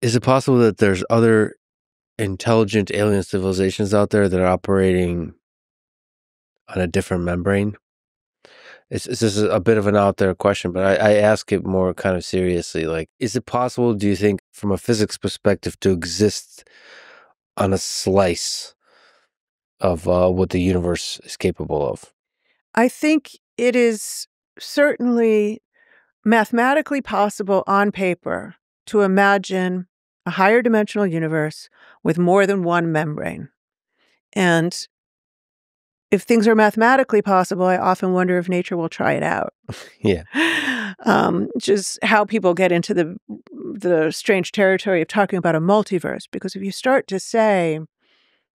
Is it possible that there's other intelligent alien civilizations out there that are operating on a different membrane? It's, it's this is a bit of an out there question, but I, I ask it more kind of seriously. Like, is it possible, do you think, from a physics perspective, to exist on a slice of uh, what the universe is capable of? I think it is certainly mathematically possible on paper to imagine a higher dimensional universe with more than one membrane. And if things are mathematically possible, I often wonder if nature will try it out. yeah. Um, just how people get into the the strange territory of talking about a multiverse. Because if you start to say,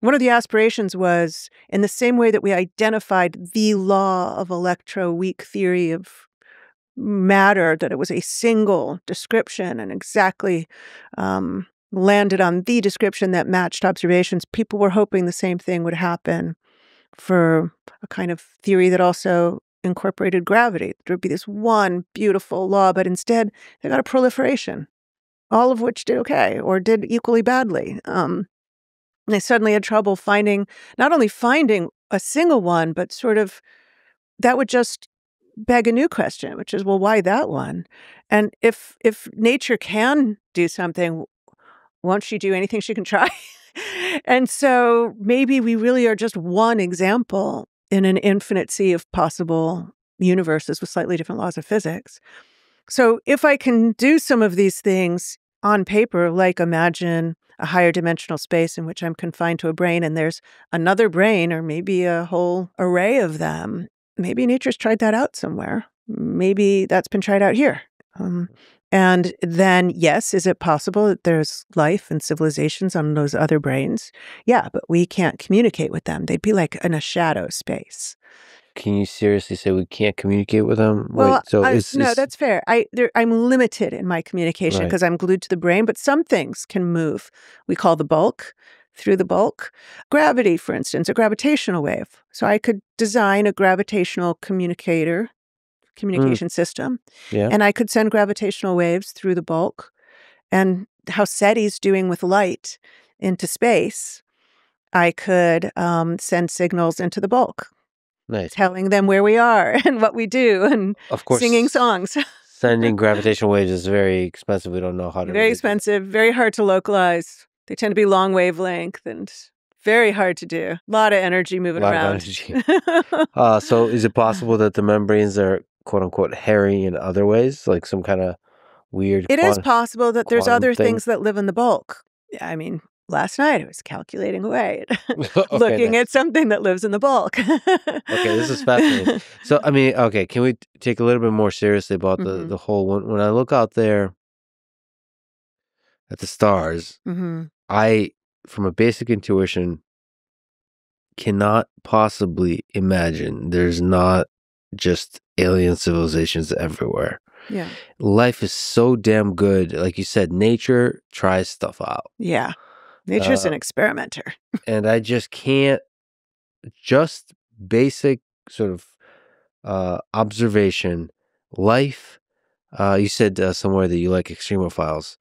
one of the aspirations was in the same way that we identified the law of electroweak theory of matter, that it was a single description and exactly um, landed on the description that matched observations, people were hoping the same thing would happen for a kind of theory that also incorporated gravity. There would be this one beautiful law, but instead they got a proliferation, all of which did okay or did equally badly. Um, they suddenly had trouble finding, not only finding a single one, but sort of that would just beg a new question, which is, well, why that one? And if if nature can do something, won't she do anything she can try? and so maybe we really are just one example in an infinite sea of possible universes with slightly different laws of physics. So if I can do some of these things on paper, like imagine a higher dimensional space in which I'm confined to a brane and there's another brane or maybe a whole array of them, maybe nature's tried that out somewhere. Maybe that's been tried out here. Um, and then, yes, is it possible that there's life and civilizations on those other branes? Yeah, but we can't communicate with them. They'd be like in a shadow space. Can you seriously say we can't communicate with them? Well, Wait, so I, is, no, is- that's fair. I there, I'm limited in my communication Right. because I'm glued to the brane, but some things can move. We call the bulk through the bulk. Gravity, for instance, a gravitational wave. So I could design a gravitational communicator, communication system, yeah. and I could send gravitational waves through the bulk. And how SETI's doing with light into space, I could um, send signals into the bulk, nice. telling them where we are and what we do, and Of course, singing songs. sending gravitational waves is very expensive. We don't know how to. very expensive, very hard to localize. They tend to be long wavelength and very hard to do. A lot of energy moving Lot of around. energy. Uh, so is it possible that the membranes are quote unquote hairy in other ways, like some kind of weird? It is possible that there's other thing? things that live in the bulk. I mean, last night I was calculating away, Okay, looking nice. at something that lives in the bulk. okay, this is fascinating. So I mean, okay, can we t- take a little bit more seriously about the Mhm. the whole when when I look out there at the stars, hmm I from a basic intuition cannot possibly imagine there's not just alien civilizations everywhere. Yeah. Life is so damn good. Like you said, nature tries stuff out. Yeah. Nature's Uh, an experimenter. and I just can't just basic sort of uh observation life uh you said uh, somewhere that you like extremophiles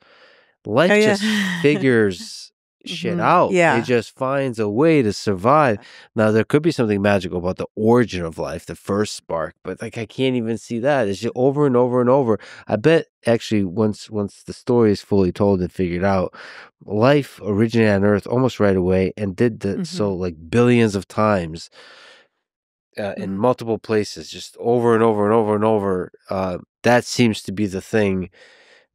life Oh, yeah. just figures shit Mhm. out Yeah. it just finds a way to survive now there could be something magical about the origin of life the first spark but like i can't even see that it's just over and over and over i bet actually once once the story is fully told and figured out life originated on earth almost right away and did the so like billions of times uh, in Mhm. multiple places just over and over and over and over uh, that seems to be the thing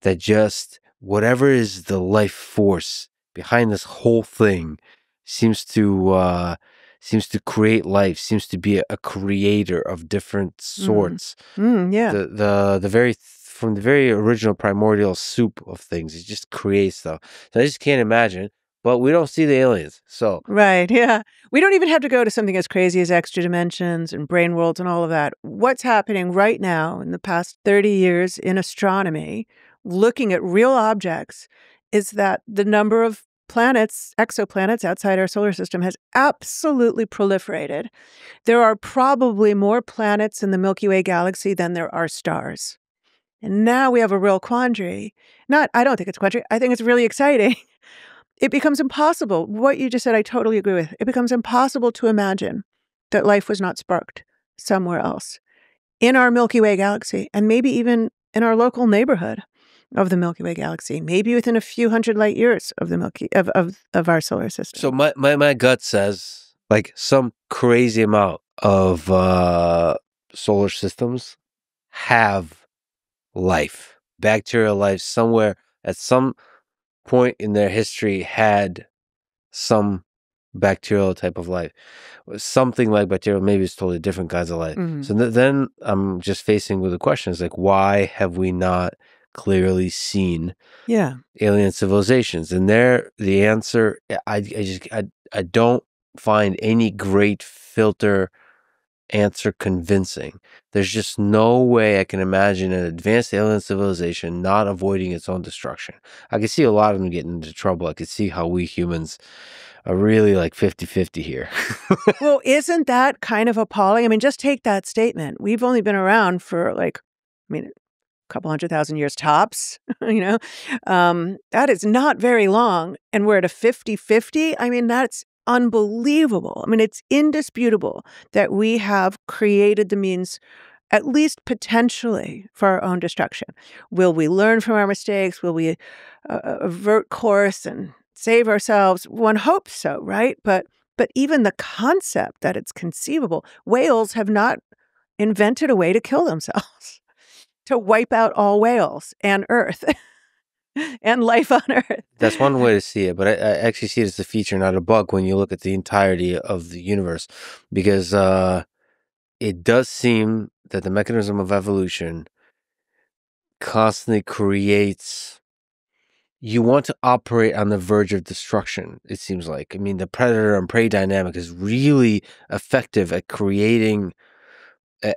that just whatever is the life force behind this whole thing seems to uh seems to create life seems to be a, a creator of different sorts Mm, yeah. the the the very from the very original primordial soup of things it just creates stuff so i just can't imagine but we don't see the aliens so Right. Yeah. We don't even have to go to something as crazy as extra dimensions and brane worlds and all of that. What's happening right now in the past 30 years in astronomy, looking at real objects, is that the number of planets, exoplanets outside our solar system has absolutely proliferated. There are probably more planets in the Milky Way galaxy than there are stars. And now we have a real quandary. Not, I don't think it's a quandary. I think it's really exciting. It becomes impossible. What you just said, I totally agree with. It becomes impossible to imagine that life was not sparked somewhere else in our Milky Way galaxy and maybe even in our local neighborhood of the Milky Way galaxy, maybe within a few hundred light years of the Milky of of, of our solar system. So my, my my gut says like some crazy amount of uh solar systems have life, bacterial life somewhere at some point in their history had some bacterial type of life, something like bacterial. Maybe it's totally different kinds of life. Mhm. So th- then I'm just facing with the questions like, why have we not clearly seen yeah. alien civilizations? And there, the answer, eh, I, I just, I, I don't find any great filter answer convincing. There's just no way I can imagine an advanced alien civilization not avoiding its own destruction. I can see a lot of them getting into trouble. I could see how we humans are really like 50 50 here. Well, isn't that kind of appalling? I mean, just take that statement. We've only been around for like, I mean, couple hundred thousand years tops, you know? Um, that is not very long. And we're at a 50 50. I mean, that's unbelievable. I mean, it's indisputable that we have created the means, at least potentially, for our own destruction. Will we learn from our mistakes? Will we uh, avert course and save ourselves? One hopes so, right? But but even the concept that it's conceivable, whales have not invented a way to kill themselves, to wipe out all whales and Earth and life on Earth. That's one way to see it, but I, I actually see it as a feature, not a bug, when you look at the entirety of the universe, because uh, it does seem that the mechanism of evolution constantly creates. You want to operate on the verge of destruction, it seems like. I mean, the predator and prey dynamic is really effective at creating,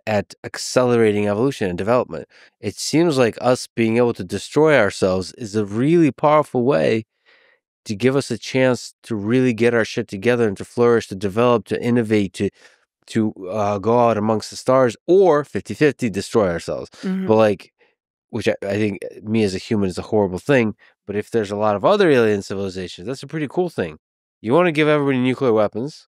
at accelerating evolution and development. It seems like us being able to destroy ourselves is a really powerful way to give us a chance to really get our shit together and to flourish, to develop, to innovate, to to uh, go out amongst the stars, or 50-50 destroy ourselves. Mhm. But like, which I, I think uh, me as a human is a horrible thing. But if there's a lot of other alien civilizations, that's a pretty cool thing. You want to give everybody nuclear weapons.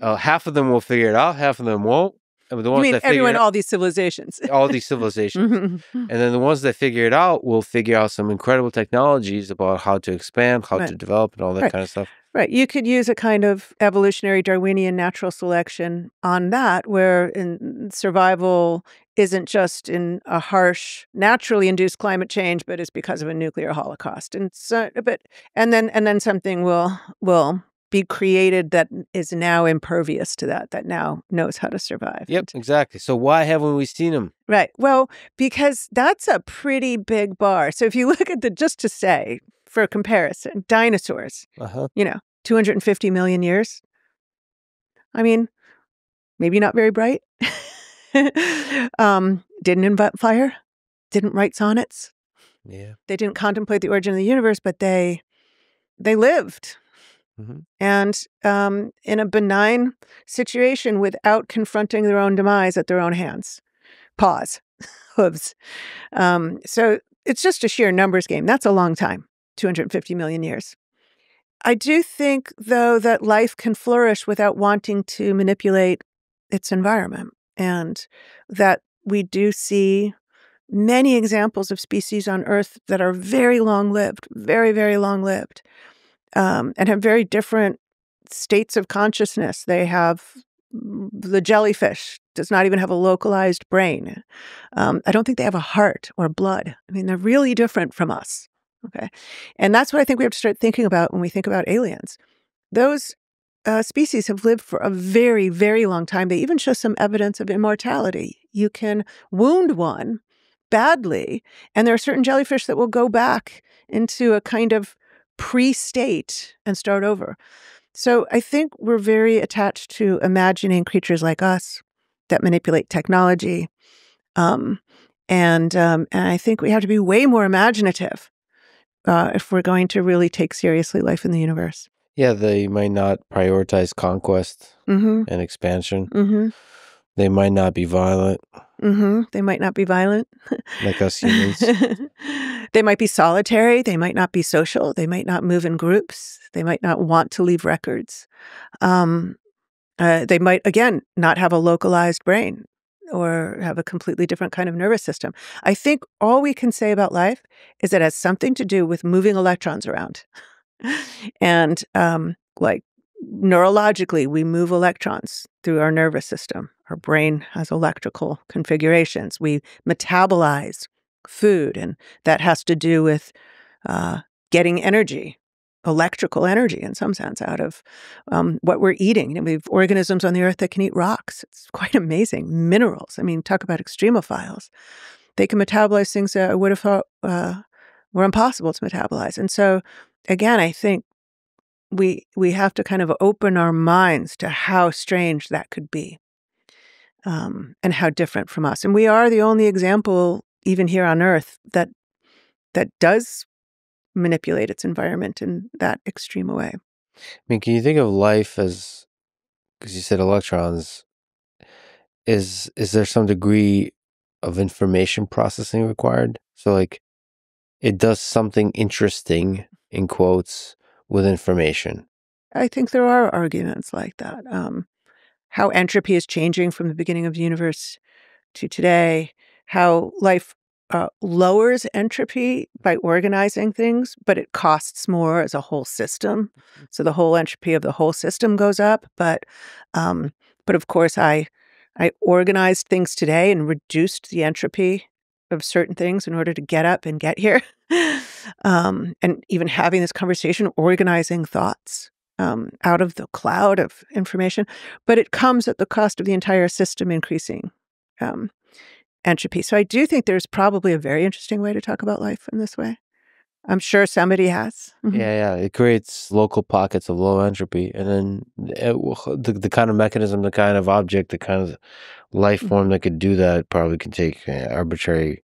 Uh, half of them will figure it out, half of them won't. And the You ones mean that everyone, all these civilizations? all these civilizations. Mhm. And then the ones that figure it out will figure out some incredible technologies about how to expand, how Right. to develop, and all that Right. kind of stuff. Right. You could use a kind of evolutionary Darwinian natural selection on that, where in survival isn't just in a harsh, naturally induced climate change, but is because of a nuclear holocaust. And so, but and then and then something will will be created that is now impervious to that, that now knows how to survive. Yep, exactly. So why haven't we seen them? Right. Well, because that's a pretty big bar. So if you look at the just to say for comparison, dinosaurs Uh huh. you know, 250 million years. I mean, maybe not very bright. um, didn't invent fire, didn't write sonnets. Yeah. They didn't contemplate the origin of the universe, but they they lived. Mhm. And um, in a benign situation without confronting their own demise at their own hands. Paws. Hooves. Um, so it's just a sheer numbers game. That's a long time 250 million years. I do think, though, that life can flourish without wanting to manipulate its environment, and that we do see many examples of species on Earth that are very long lived, very, very long lived, um, and have very different states of consciousness. They have the jellyfish does not even have a localized brain. Um, I don't think they have a heart or blood. I mean, they're really different from us. Okay. And that's what I think we have to start thinking about when we think about aliens. Those uh, species have lived for a very, very long time. They even show some evidence of immortality. You can wound one badly, and there are certain jellyfish that will go back into a kind of pre state and start over. So I think we're very attached to imagining creatures like us that manipulate technology. Um, and, um, and I think we have to be way more imaginative uh, if we're going to really take seriously life in the universe. Yeah, they might not prioritize conquest Mm-hmm. and expansion. Mm-hmm. They might not be violent. Hmm They might not be violent. like us humans. they might be solitary. They might not be social. They might not move in groups. They might not want to leave records. Um, uh, they might, again, not have a localized brain or have a completely different kind of nervous system. I think all we can say about life is it has something to do with moving electrons around. and um, like neurologically, we move electrons through our nervous system. Our brain has electrical configurations. We metabolize food, and that has to do with uh, getting energy, electrical energy in some sense, out of um, what we're eating. We have organisms on the earth that can eat rocks. It's quite amazing. Minerals. I mean, talk about extremophiles. They can metabolize things that I would have thought uh, were impossible to metabolize. And so, again, I think we we have to kind of open our minds to how strange that could be um, and how different from us and we are the only example even here on earth that that does manipulate its environment in that extreme a way I mean, can you think of life as because you said electrons? Is is there some degree of information processing required? So like it does something interesting in quotes with information. i think there are arguments like that um, how entropy is changing from the beginning of the universe to today how life uh, lowers entropy by organizing things, but it costs more as a whole system. So the whole entropy of the whole system goes up. But, um, but of course, I I organized things today and reduced the entropy of certain things in order to get up and get here. um, and even having this conversation, organizing thoughts um, out of the cloud of information, but it comes at the cost of the entire system increasing. Um, entropy. So I do think there's probably a very interesting way to talk about life in this way. I'm sure somebody has. Mhm. Yeah, yeah. It creates local pockets of low entropy, and then it, the the kind of mechanism, the kind of object, the kind of life Mhm. form that could do that probably can take uh, arbitrary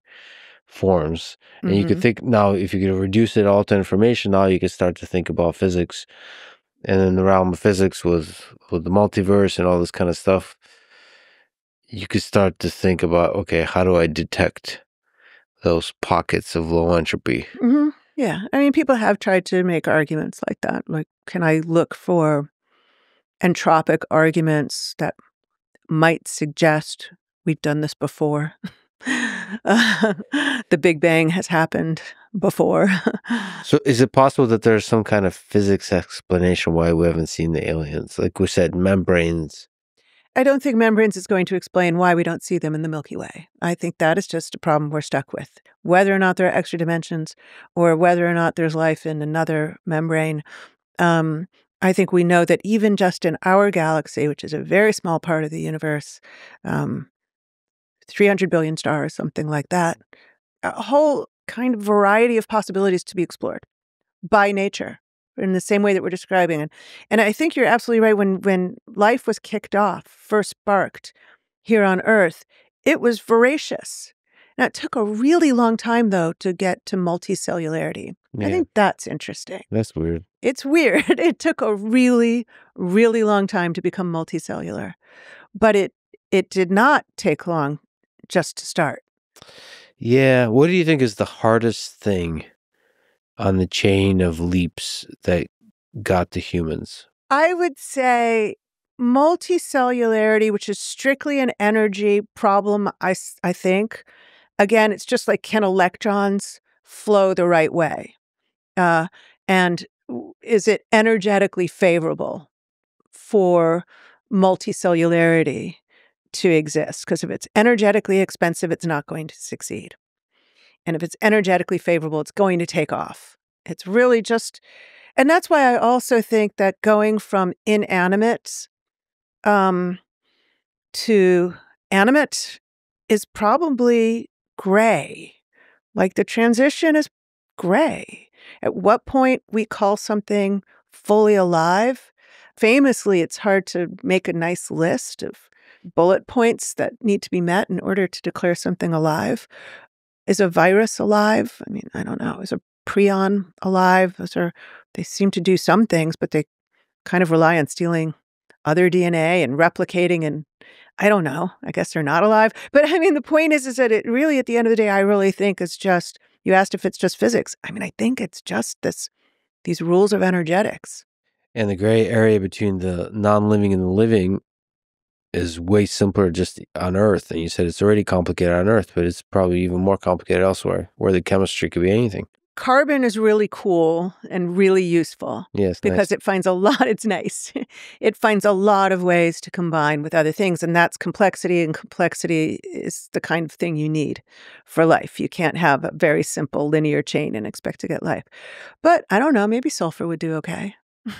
forms. And you could Mhm. think now, if you could reduce it all to information, now you could start to think about physics, and in the realm of physics with with the multiverse and all this kind of stuff, you could start to think about okay, how do I detect those pockets of low entropy? Yeah. I mean, people have tried to make arguments like that. Like, can I look for entropic arguments that might suggest we've done this before? Uh, the Big Bang has happened before. So, is it possible that there's some kind of physics explanation why we haven't seen the aliens? Like we said, membranes. I don't think membranes is going to explain why we don't see them in the Milky Way. I think that is just a problem we're stuck with. Whether or not there are extra dimensions or whether or not there's life in another membrane, um, I think we know that even just in our galaxy, which is a very small part of the universe, um, 300 billion stars, something like that, a whole kind of variety of possibilities to be explored by nature in the same way that we're describing it. And I think you're absolutely right. When when life was kicked off, first sparked here on Earth, it was voracious. Now it took a really long time though to get to multicellularity. I think that's interesting. that's weird. It's weird. It took a really, really long time to become multicellular. But it it did not take long just to start. Yeah. What do you think is the hardest thing on the chain of leaps that got to humans? I would say multicellularity, which is strictly an energy problem, I, I think. Again, it's just like can electrons flow the right way? Uh, and is it energetically favorable for multicellularity to exist? Because if it's energetically expensive, it's not going to succeed. And if it's energetically favorable, it's going to take off. It's really just and that's why I also think that going from inanimate um, to animate is probably gray. Like the transition is gray. At what point we call something fully alive? Famously, it's hard to make a nice list of bullet points that need to be met in order to declare something alive. Is a virus alive? I mean, I don't know. Is a prion alive? Those are they seem to do some things, but they kind of rely on stealing other DNA and replicating and I don't know. I guess they're not alive. But I mean, the point is, is that it really, at the end of the day, I really think it's just, you asked if it's just physics. I mean, I think it's just this, these rules of energetics. And the gray area between the non living and the living is way simpler just on Earth. And you said it's already complicated on Earth, but it's probably even more complicated elsewhere, where the chemistry could be anything. Carbon is really cool and really useful. Yes, because nice. it finds a lot, it's nice. it finds a lot of ways to combine with other things, and that's complexity. And complexity is the kind of thing you need for life. You can't have a very simple linear chain and expect to get life. But I don't know, maybe sulfur would do okay.